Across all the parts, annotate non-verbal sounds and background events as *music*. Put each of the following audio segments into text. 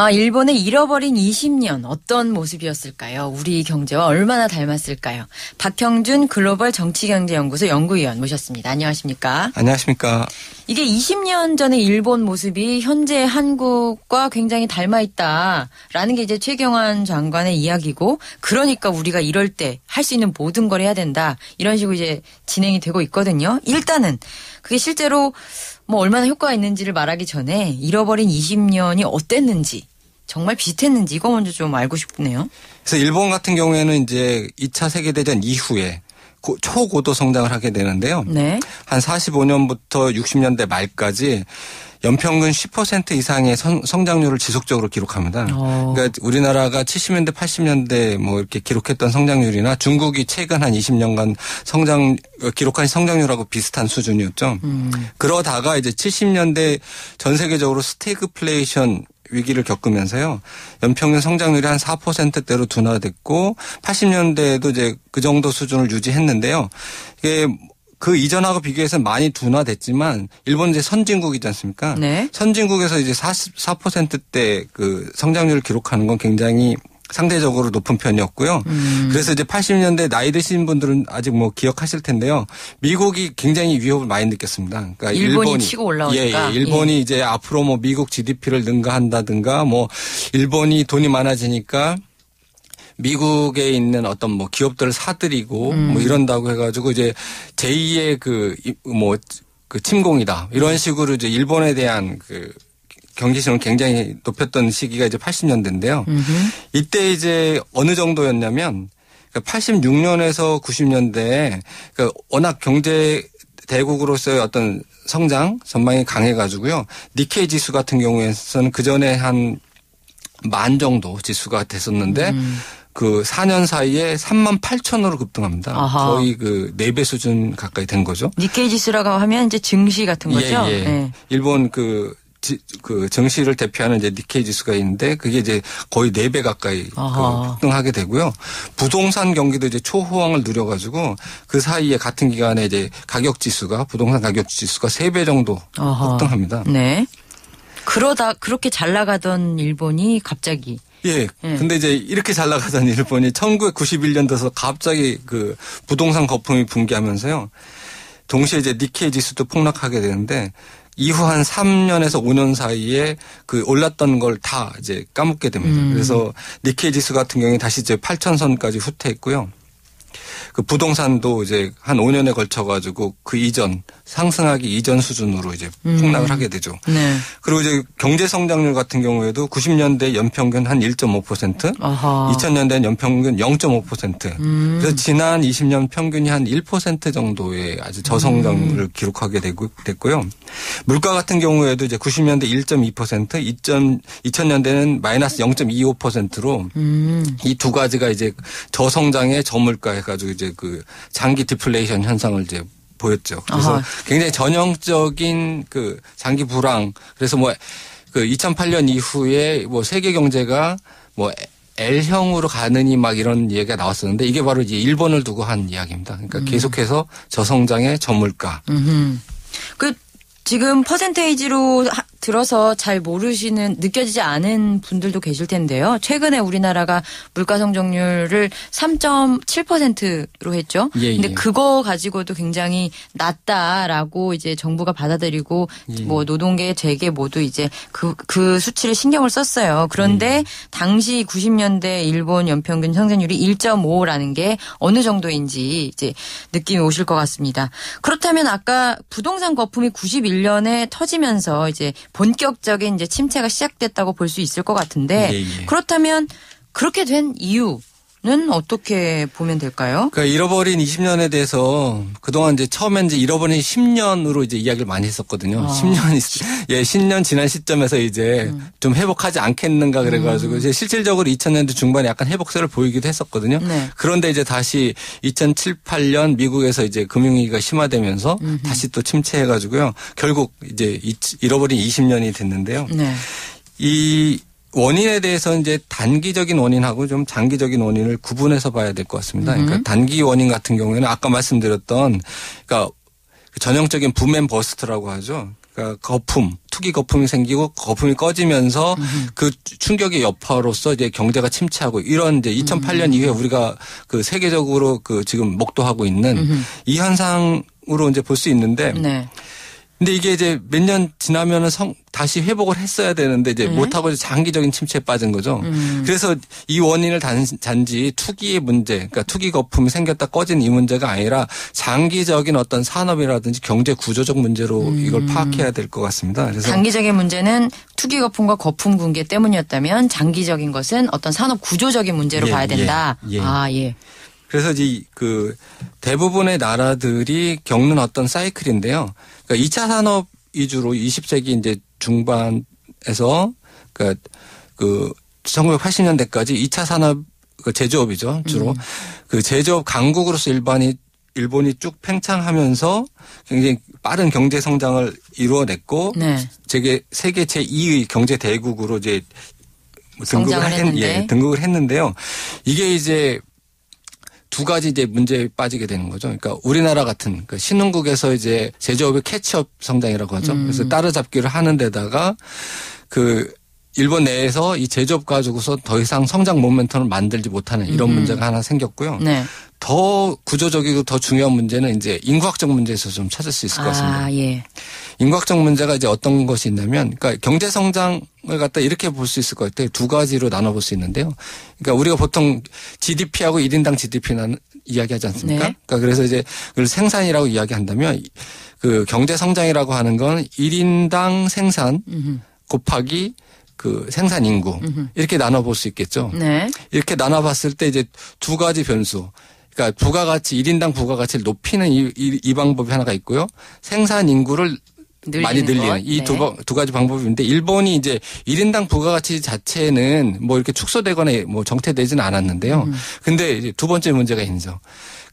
아, 일본의 잃어버린 20년 어떤 모습이었을까요? 우리 경제와 얼마나 닮았을까요? 박형준 글로벌 정치경제연구소 연구위원 모셨습니다. 안녕하십니까? 안녕하십니까? 이게 20년 전의 일본 모습이 현재 한국과 굉장히 닮아 있다라는 게 이제 최경환 장관의 이야기고 그러니까 우리가 이럴 때 할 수 있는 모든 걸 해야 된다. 이런 식으로 이제 진행이 되고 있거든요. 일단은 그게 실제로 뭐 얼마나 효과가 있는지를 말하기 전에 잃어버린 20년이 어땠는지 정말 비슷했는지 이거 먼저 좀 알고 싶네요. 그래서 일본 같은 경우에는 이제 2차 세계대전 이후에 고, 초고도 성장을 하게 되는데요. 네. 한 45년부터 60년대 말까지 연평균 10% 이상의 성, 성장률을 지속적으로 기록합니다. 어. 그러니까 우리나라가 70년대, 80년대 뭐 이렇게 기록했던 성장률이나 중국이 최근 한 20년간 성장 어, 기록한 성장률하고 비슷한 수준이었죠. 음. 그러다가 이제 70년대 전 세계적으로 스태그플레이션 위기를 겪으면서요. 연평균 성장률이 한 4%대로 둔화됐고 80년대에도 이제 그 정도 수준을 유지했는데요. 이게 그 이전하고 비교해서 많이 둔화됐지만 일본 이제 선진국이지 않습니까? 네. 선진국에서 이제 44%대 그 성장률을 기록하는 건 굉장히 상대적으로 높은 편이었고요. 음. 그래서 이제 80년대 나이 드신 분들은 아직 뭐 기억하실 텐데요. 미국이 굉장히 위협을 많이 느꼈습니다. 그러니까 일본이 치고 올라오니까. 예, 예. 일본이 이제 앞으로 뭐 미국 GDP를 능가한다든가 뭐 일본이 돈이 많아지니까 미국에 있는 어떤 뭐 기업들을 사들이고 음. 뭐 이런다고 해가지고 이제 제2의 그뭐 그 침공이다 이런 식으로 이제 일본에 대한 그 경제심을 굉장히 높였던 시기가 이제 80년대인데요. 음흠. 이때 이제 어느 정도였냐면 86년에서 90년대에 그 워낙 경제 대국으로서의 어떤 성장 전망이 강해가지고요. 니케이 지수 같은 경우에서는 그 전에 한 만 정도 지수가 됐었는데 음. 그 4년 사이에 3만 8천으로 급등합니다. 아하. 거의 그 4배 수준 가까이 된 거죠. 니케이 지수라고 하면 이제 증시 같은 거죠. 예, 예. 네. 일본 그, 지, 그 정시를 대표하는 이제 니케이 지수가 있는데 그게 이제 거의 4배 가까이 그. 급등하게 되고요. 부동산 경기도 이제 초호황을 누려가지고 그 사이에 같은 기간에 이제 가격 지수가 부동산 가격 지수가 3배 정도 아하. 급등합니다. 네. 그러다 그렇게 잘 나가던 일본이 갑자기 예. 예. 근데 이제 이렇게 잘 나가던 일본이 1991년 돼서 갑자기 그 부동산 거품이 붕괴하면서요. 동시에 이제 니케이 지수도 폭락하게 되는데 이후 한 3년에서 5년 사이에 그 올랐던 걸 다 이제 까먹게 됩니다. 음. 그래서 니케이 지수 같은 경우에 다시 이제 8천선까지 후퇴했고요. 그 부동산도 이제 한 5년에 걸쳐 가지고 그 이전 상승하기 이전 수준으로 이제 폭락을 음. 하게 되죠. 네. 그리고 이제 경제 성장률 같은 경우에도 90년대 연평균 한 1.5%, 아하. 2000년대는 연평균 0.5%. 음. 그래서 지난 20년 평균이 한 1% 정도의 아주 저성장을 음. 기록하게 되고, 됐고요. 물가 같은 경우에도 이제 90년대 1.2%, 2 2000년대는 마이너스 0.25%로 음. 이두 가지가 이제 저성장의 저물가 해가지고 이제 그 장기 디플레이션 현상을 이제 보였죠. 그래서 아하. 굉장히 전형적인 그 장기 불황. 그래서 뭐 그 2008년 이후에 뭐 세계 경제가 뭐 L형으로 가느니 막 이런 얘기가 나왔었는데 이게 바로 이제 일본을 두고 한 이야기입니다. 그러니까 계속해서 저성장의 저물가. 음흠. 그 지금 퍼센테이지로 하- 들어서 잘 모르시는 느껴지지 않은 분들도 계실 텐데요. 최근에 우리나라가 물가 성장률을 3.7%로 했죠. 예, 근데 예. 그거 가지고도 굉장히 낮다라고 이제 정부가 받아들이고 예. 뭐 노동계, 재계 모두 이제 그, 그 수치를 신경을 썼어요. 그런데 당시 90년대 일본 연평균 성장률이 1.5라는 게 어느 정도인지 이제 느낌이 오실 것 같습니다. 그렇다면 아까 부동산 거품이 91 년에 터지면서 이제 본격적인 이제 침체가 시작됐다고 볼 수 있을 것 같은데 예, 예. 그렇다면 그렇게 된 이유 는 어떻게 보면 될까요? 그러니까 잃어버린 20년에 대해서 그동안 이제 처음엔 이제 잃어버린 10년으로 이제 이야기를 많이 했었거든요. 아. 10년이 예, 10년 지난 시점에서 이제 음. 좀 회복하지 않겠는가 그래가지고 이제 실질적으로 2000년대 중반에 약간 회복세를 보이기도 했었거든요. 네. 그런데 이제 다시 2007, 8년 미국에서 이제 금융위기가 심화되면서 다시 또 침체해가지고요. 결국 이제 이- 잃어버린 20년이 됐는데요. 네. 이 원인에 대해서 이제 단기적인 원인하고 좀 장기적인 원인을 구분해서 봐야 될 것 같습니다. 그러니까 단기 원인 같은 경우에는 아까 말씀드렸던 그러니까 그 전형적인 붐앤 버스트라고 하죠. 그러니까 거품, 투기 거품이 생기고 거품이 꺼지면서 그 충격의 여파로서 이제 경제가 침체하고 이런 이제 2008년 이후에 우리가 그 세계적으로 그 지금 목도하고 있는 이 현상으로 이제 볼 수 있는데 네. 근데 이게 이제 몇 년 지나면은 성 다시 회복을 했어야 되는데 이제 네. 못하고 장기적인 침체에 빠진 거죠. 그래서 이 원인을 단, 단지 투기의 문제, 그러니까 투기 거품이 생겼다 꺼진 이 문제가 아니라 장기적인 어떤 산업이라든지 경제 구조적 문제로 이걸 파악해야 될 것 같습니다. 그래서 단기적인 문제는 투기 거품과 거품 붕괴 때문이었다면 장기적인 것은 어떤 산업 구조적인 문제로 예, 봐야 된다. 예, 예. 아, 예. 그래서 이제 그 대부분의 나라들이 겪는 어떤 사이클인데요. 그러니까 2차 산업 위주로 20세기 이제 중반에서 그러니까 그 1980년대까지 2차 산업 그 제조업이죠. 주로 그 제조업 강국으로서 일반이 일본이 쭉 팽창하면서 굉장히 빠른 경제 성장을 이루어냈고 네. 세계 세계 제 2의 경제 대국으로 이제 등극을 했, 했는데. 예, 등극을 했는데요. 이게 이제 두 가지 이제 문제에 빠지게 되는 거죠. 그러니까 우리나라 같은 그 신흥국에서 이제 제조업의 catch-up 성장이라고 하죠. 음. 그래서 따라잡기를 하는 데다가 그 일본 내에서 이 제조업 가지고서 더 이상 성장 모멘텀을 만들지 못하는 이런 음. 문제가 하나 생겼고요. 네. 더 구조적이고 더 중요한 문제는 이제 인구학적 문제에서 좀 찾을 수 있을 것 같습니다. 아, 예. 인구학적 문제가 이제 어떤 것이 있냐면, 그러니까 경제 성장을 갖다 이렇게 볼 수 있을 것 같아요. 두 가지로 나눠볼 수 있는데요. 그러니까 우리가 보통 GDP하고 1인당 GDP는 이야기하지 않습니까? 네. 그러니까 그래서 이제 그걸 생산이라고 이야기한다면 그 경제 성장이라고 하는 건 1인당 생산 음흠. 곱하기 그 생산 인구 이렇게 나눠볼 수 있겠죠. 네. 이렇게 나눠봤을 때 이제 두 가지 변수. 그러니까 부가가치 1인당 부가가치를 높이는 이, 이, 이 방법이 하나가 있고요. 생산 인구를 많이 늘리는 것. 이두 네. 두 가지 방법이 있는데 일본이 이제 1인당 부가가치 자체는 뭐 이렇게 축소되거나 뭐 정체되지는 않았는데요. 음. 근데 이제 두 번째 문제가 있죠.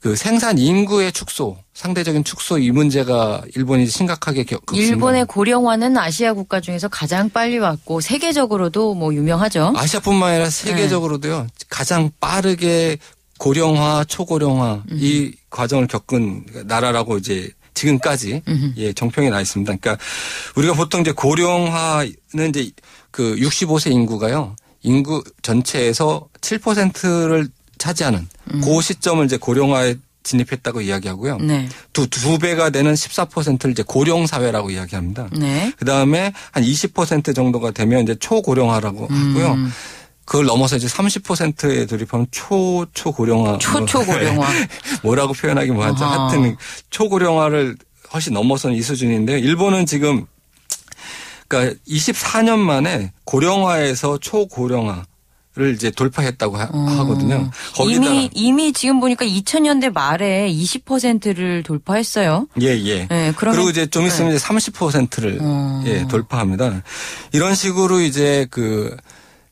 그 생산 인구의 축소, 상대적인 축소 이 문제가 일본이 심각하게 겪고 있습니다. 일본의 고령화는 아시아 국가 중에서 가장 빨리 왔고 세계적으로도 뭐 유명하죠. 아시아뿐만 아니라 네. 세계적으로도요 가장 빠르게 고령화, 초고령화 음. 이 과정을 겪은 나라라고 이제 지금까지 음흠. 예 정평이 나 있습니다. 그러니까 우리가 보통 이제 고령화는 이제 그 65세 인구가요 인구 전체에서 7%를 차지하는 음. 그 시점을 이제 고령화에 진입했다고 이야기하고요. 네. 두, 두 배가 되는 14%를 이제 고령 사회라고 이야기합니다. 네. 그 다음에 한 20% 정도가 되면 이제 초고령화라고 하고요. 음. 그걸 넘어서 이제 30%에 돌입하면 초, 초고령화. 초 초고령화. *laughs* 뭐라고 표현하기 뭐하죠. 하여튼 초고령화를 훨씬 넘어선 이 수준인데요. 일본은 지금 그러니까 24년 만에 고령화에서 초고령화 를 이제 돌파했다고 하, 거든요 거기다가 어. 이미 이미 지금 보니까 2000년대 말에 20%를 돌파했어요. 예, 예. 네, 그러면 그리고 이제 좀 있으면 이제 30%를 어. 예, 돌파합니다. 이런 식으로 이제 그,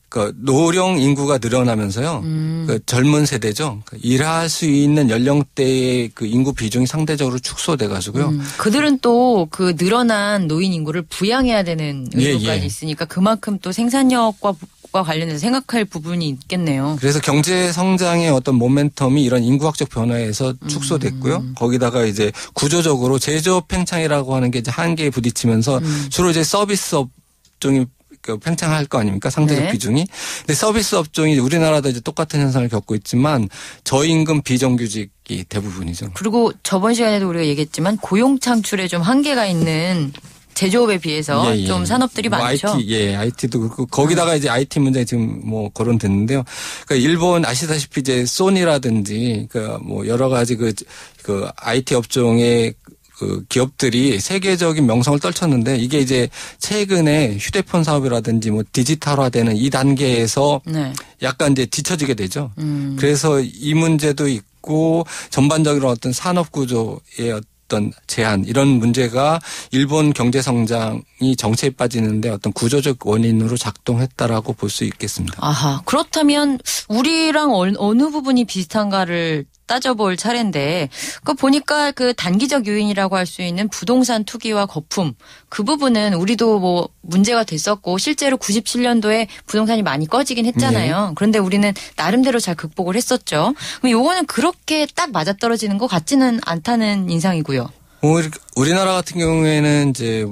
그 노령 인구가 늘어나면서요. 음. 그 젊은 세대죠. 그 일할 수 있는 연령대의 그 인구 비중이 상대적으로 축소돼 가지고요. 음, 그들은 또 그 늘어난 노인 인구를 부양해야 되는 예, 의무까지 예. 있으니까 그만큼 또 생산력과 과 관련해서 생각할 부분이 있겠네요. 그래서 경제 성장의 어떤 모멘텀이 이런 인구학적 변화에서 축소됐고요. 음. 거기다가 이제 구조적으로 제조업 팽창이라고 하는 게 이제 한계에 부딪히면서 음. 주로 이제 서비스 업종이 그 팽창할 거 아닙니까? 상대적 네. 비중이. 근데 서비스 업종이 우리나라도 이제 똑같은 현상을 겪고 있지만 저임금 비정규직이 대부분이죠. 그리고 저번 시간에도 우리가 얘기했지만 고용 창출에 좀 한계가 있는 제조업에 비해서 예, 예. 좀 산업들이 뭐 많죠. IT, 예, IT도 그렇고 거기다가 이제 IT 문제 지금 뭐 거론됐는데요. 그러니까 일본 아시다시피 이제 소니라든지 그뭐 여러 가지 그, 그 IT 업종의 그 기업들이 세계적인 명성을 떨쳤는데 이게 이제 최근에 휴대폰 사업이라든지 뭐 디지털화되는 이 단계에서 네. 약간 이제 뒤처지게 되죠. 음. 그래서 이 문제도 있고 전반적으로 어떤 산업 구조의 어떤 제한 이런 문제가 일본 경제 성장이 정체에 빠지는데 어떤 구조적 원인으로 작동했다라고 볼 수 있겠습니다. 아하. 그렇다면 우리랑 어느, 어느 부분이 비슷한가를 따져볼 차례인데 그 보니까 그 단기적 요인이라고 할 수 있는 부동산 투기와 거품 그 부분은 우리도 뭐 문제가 됐었고 실제로 97년도에 부동산이 많이 꺼지긴 했잖아요. 네. 그런데 우리는 나름대로 잘 극복을 했었죠. 그럼 요거는 그렇게 딱 맞아떨어지는 것 같지는 않다는 인상이고요. 뭐 우리나라 같은 경우에는 이제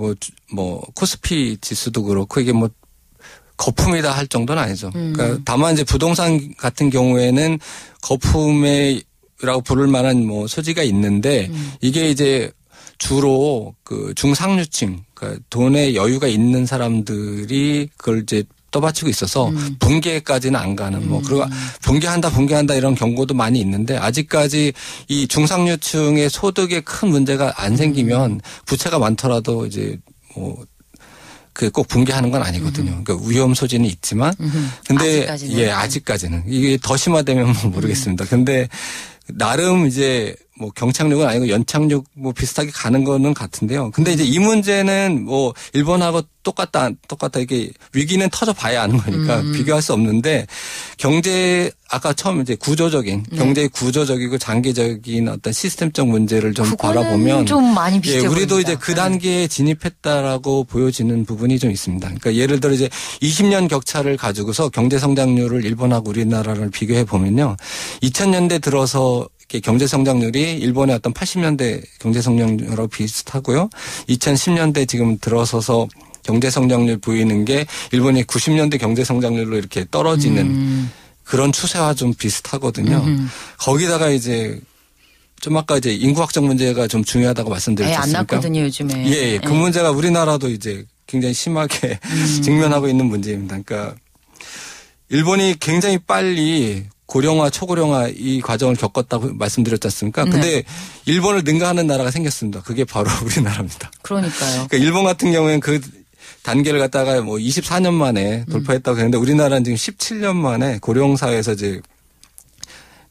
뭐뭐 코스피 지수도 그렇고 이게 뭐 거품이다 할 정도는 아니죠. 음. 그러니까 다만 이제 부동산 같은 경우에는 거품이 라고 부를 만한 뭐 소지가 있는데 음. 이게 이제 주로 그 중상류층, 그러니까 돈에 여유가 있는 사람들이 그걸 이제 떠받치고 있어서 음. 붕괴까지는 안 가는 뭐 그리고 붕괴한다 붕괴한다 이런 경고도 많이 있는데 아직까지 이 중상류층의 소득에 큰 문제가 안 생기면 부채가 많더라도 이제 뭐 그꼭 붕괴하는 건 아니거든요. 그러니까 위험 소지는 있지만 음흠. 근데 아직까지는. 예 아직까지는 이게 더 심화되면 뭐 모르겠습니다. 근데 나름 이제 뭐 경착륙은 아니고 연착륙 뭐 비슷하게 가는 거는 같은데요. 근데 이제 이 문제는 뭐 일본하고 똑같다 안 똑같다 이게 위기는 터져 봐야 아는 거니까 음. 비교할 수 없는데 경제 아까 처음 이제 구조적인 네. 경제의 구조적이고 장기적인 어떤 시스템적 문제를 좀 바라보면 좀 많이 예, 비슷해 우리도 보입니다. 이제 그 네. 단계에 진입했다라고 보여지는 부분이 좀 있습니다. 그러니까 예를 들어 이제 20년 격차를 가지고서 경제 성장률을 일본하고 우리나라를 비교해 보면요. 2000년대 들어서 경제 성장률이 일본의 어떤 80년대 경제 성장률하고 비슷하고요. 2010년대 지금 들어서서 경제 성장률 보이는 게 일본의 90년대 경제 성장률로 이렇게 떨어지는 음. 그런 추세와 좀 비슷하거든요. 음흠. 거기다가 이제 좀 아까 이제 인구학적 문제가 좀 중요하다고 말씀드렸지 애안 않습니까? 낳거든요 요즘에. 예, 예. 그 문제가 우리나라도 이제 굉장히 심하게 음. *laughs* 직면하고 있는 문제입니다. 그러니까 일본이 굉장히 빨리 고령화, 초고령화 이 과정을 겪었다고 말씀드렸지 않습니까? 네. 근데 일본을 능가하는 나라가 생겼습니다. 그게 바로 *laughs* 우리나라입니다. 그러니까요. 그러니까 일본 같은 경우에는 그 단계를 갖다가 뭐 24년 만에 돌파했다고 했는데 우리나라는 지금 17년 만에 고령 사회에서 이제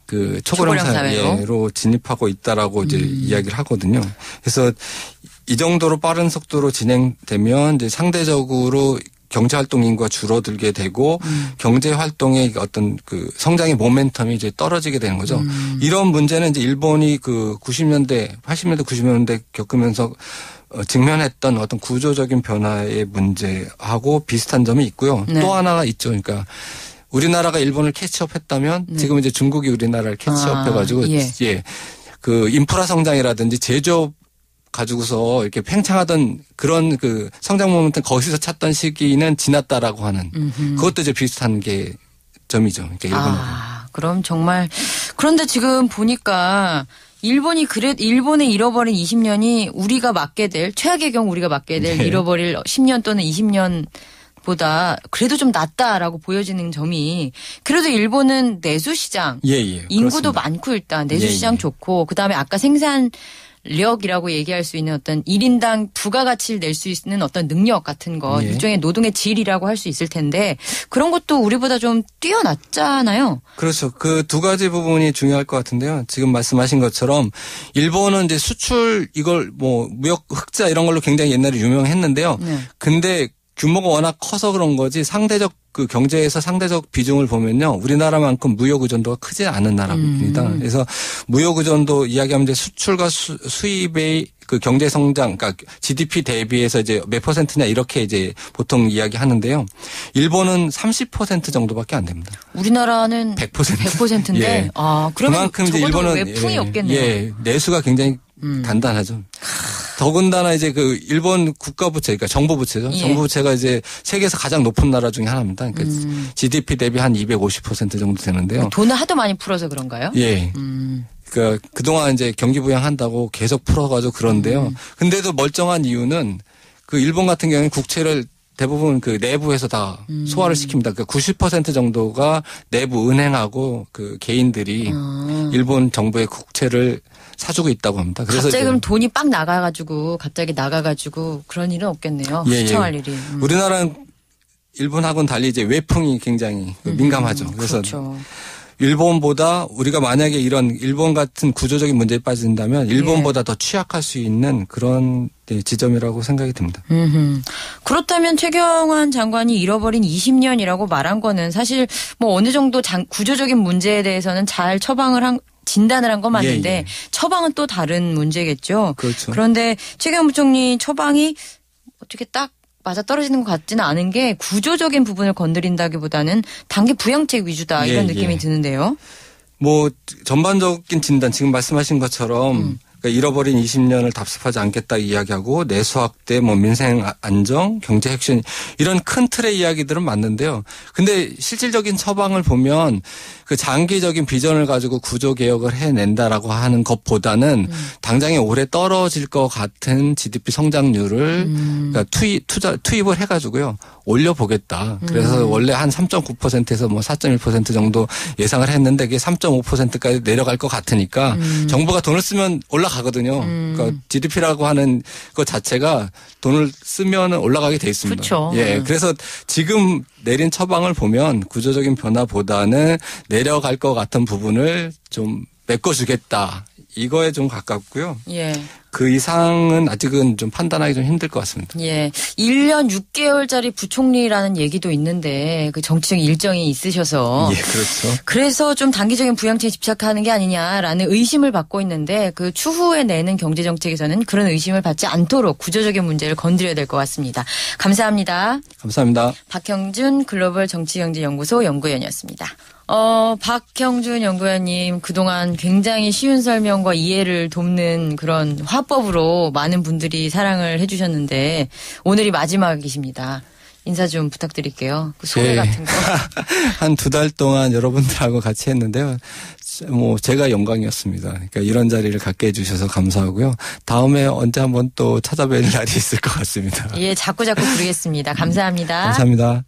그 초고령 초고령 사회로. 사회로 진입하고 있다라고 이제 이야기를 하거든요. 그래서 이 정도로 빠른 속도로 진행되면 이제 상대적으로 경제 활동 인구가 줄어들게 되고 경제 활동의 어떤 그 성장의 모멘텀이 이제 떨어지게 되는 거죠. 이런 문제는 이제 일본이 그 90년대, 80년대, 90년대 겪으면서 어, 직면했던 어떤 구조적인 변화의 문제하고 비슷한 점이 있고요. 네. 또 하나가 있죠. 그러니까 우리나라가 일본을 캐치업했다면 네. 지금 이제 중국이 우리나라를 캐치업해가지고 아, 예. 예. 그 인프라 성장이라든지 제조업 가지고서 이렇게 팽창하던 그런 그 성장 모멘트 거기서 찾던 시기는 지났다라고 하는 음흠. 그것도 이제 비슷한 게 점이죠. 그러니까 일본하고. 아, 그럼 정말 그런데 지금 보니까 일본이 그래 일본의 잃어버린 20년이 우리가 맞게 될 최악의 경우 우리가 맞게 될 네. 잃어버릴 10년 또는 20년 보다 그래도 좀 낫다라고 보여지는 점이 그래도 일본은 내수 시장 예, 예. 인구도 그렇습니다. 많고 일단 내수 예, 시장 예. 좋고 그다음에 아까 생산 력이라고 얘기할 수 있는 어떤 1인당 부가가치를 낼 수 있는 어떤 능력 같은 거 예. 일종의 노동의 질이라고 할 수 있을 텐데 그런 것도 우리보다 좀 뛰어났잖아요. 그렇죠. 그 두 가지 부분이 중요할 것 같은데요. 지금 말씀하신 것처럼 일본은 이제 수출 이걸 뭐 무역 흑자 이런 걸로 굉장히 옛날에 유명했는데요. 네. 근데 규모가 워낙 커서 그런 거지 상대적 그 경제에서 상대적 비중을 보면요. 우리나라만큼 무역 의존도가 크지 않은 나라입니다. 음. 그래서 무역 의존도 이야기하면 이제 수출과 수, 수입의 그 경제 성장, 그러니까 GDP 대비해서 이제 몇 퍼센트냐 이렇게 이제 보통 이야기 하는데요. 일본은 30% 정도밖에 안 됩니다. 우리나라는 100%. 100%인데 예. 아 그러면 그만큼 이제 일본은 외풍이 예, 없겠네요. 음. 예, 내수가 굉장히 단단하죠. 더군다나 이제 그 일본 국가 부채, 그러니까 정부 부채죠. 예. 정부 부채가 이제 세계에서 가장 높은 나라 중에 하나입니다. 그러니까 음. GDP 대비 한 250% 정도 되는데요. 돈을 하도 많이 풀어서 그런가요? 예. 음. 그러니까 그동안 이제 경기 부양한다고 계속 풀어가지고 그런데요. 음. 근데도 멀쩡한 이유는 그 일본 같은 경우는 국채를 대부분 그 내부에서 다 음. 소화를 시킵니다. 그러니까 90% 정도가 내부 은행하고 그 개인들이 아. 일본 정부의 국채를 사주고 있다고 합니다. 그래서 갑자기 그럼 돈이 빡 나가가지고 갑자기 나가가지고 그런 일은 없겠네요. 예, 예. 수청할 일이. 음. 우리나라는 일본하고는 달리 이제 외풍이 굉장히 그 민감하죠. 그래서 그렇죠. 일본보다 우리가 만약에 이런 일본 같은 구조적인 문제에 빠진다면 일본보다 더 취약할 수 있는 그런 네, 지점이라고 생각이 듭니다. 음흠. 그렇다면 최경환 장관이 잃어버린 20년이라고 말한 거는 사실 뭐 어느 정도 장- 구조적인 문제에 대해서는 잘 처방을 한 진단을 한건 맞는데 예, 예. 처방은 또 다른 문제겠죠. 그렇죠. 그런데 최경환 부총리 처방이 어떻게 딱 맞아 떨어지는 것 같지는 않은 게 구조적인 부분을 건드린다기보다는 단기 부양책 위주다 이런 예, 느낌이 예. 드는데요. 뭐 전반적인 진단 지금 말씀하신 것처럼 음. 그러니까 잃어버린 20년을 답습하지 않겠다 이야기하고 내수 확대, 뭐 민생 안정, 경제 혁신 이런 큰 틀의 이야기들은 맞는데요. 근데 실질적인 처방을 보면 그 장기적인 비전을 가지고 구조 개혁을 해낸다라고 하는 것보다는 음. 당장에 올해 떨어질 것 같은 GDP 성장률을 음. 그러니까 투입 투자 투입을 해가지고요 올려보겠다. 그래서 음. 원래 한 3.9%에서 뭐 4.1% 정도 예상을 했는데 그게 3.5%까지 내려갈 것 같으니까 음. 정부가 돈을 쓰면 올라 가거든요. 음. 그러니까 GDP라고 하는 것 자체가 돈을 쓰면 올라가게 돼 있습니다. 그렇죠. 예, 음. 그래서 지금 내린 처방을 보면 구조적인 변화보다는 내려갈 것 같은 부분을 좀 메꿔주겠다. 이거에 좀 가깝고요. 예. 그 이상은 아직은 좀 판단하기 좀 힘들 것 같습니다. 예. 1년 6개월짜리 부총리라는 얘기도 있는데 그 정치적인 일정이 있으셔서 예, 그렇죠. 그래서 좀 단기적인 부양책에 집착하는 게 아니냐라는 의심을 받고 있는데 그 추후에 내는 경제 정책에서는 그런 의심을 받지 않도록 구조적인 문제를 건드려야 될 것 같습니다. 감사합니다. 감사합니다. 박형준 글로벌 정치경제연구소 연구위원이었습니다. 어, 박형준 연구원님 그동안 굉장히 쉬운 설명과 이해를 돕는 그런 화법으로 많은 분들이 사랑을 해주셨는데 오늘이 마지막이십니다. 인사 좀 부탁드릴게요. 그 소개 네. 같은 거. *laughs* 한 두 달 동안 여러분들하고 같이 했는데요. 뭐 제가 영광이었습니다. 그러니까 이런 자리를 갖게 해주셔서 감사하고요. 다음에 언제 한번 또 찾아뵐 날이 있을 것 같습니다. 예, 자꾸 자꾸 부르겠습니다. 감사합니다. 감사합니다.